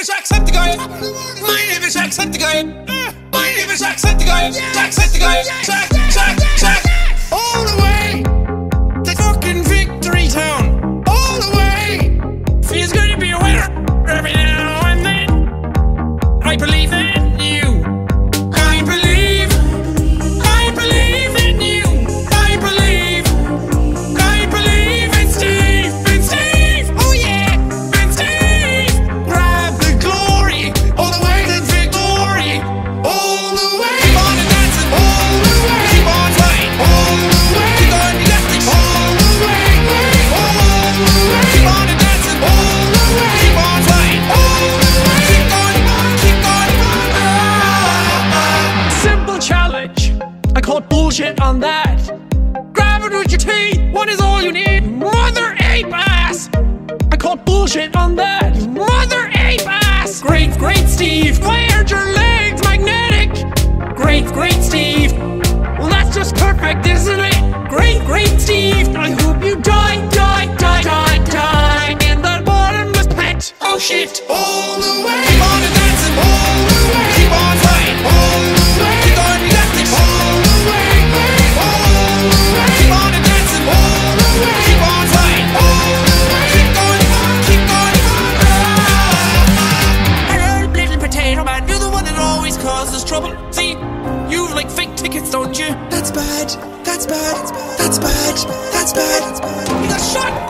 name is Jacksepticeye. My name is Jacksepticeye. My name is Jacksepticeye. Jacksepticeye. Jacksepticeye. bullshit on that. Grab it with your teeth. One is all you need? Mother ape ass. I call bullshit on that. Mother ape ass. Great, great Steve. kids, don't you? That's bad. That's bad. That's bad. That's bad. That's bad. You got shot.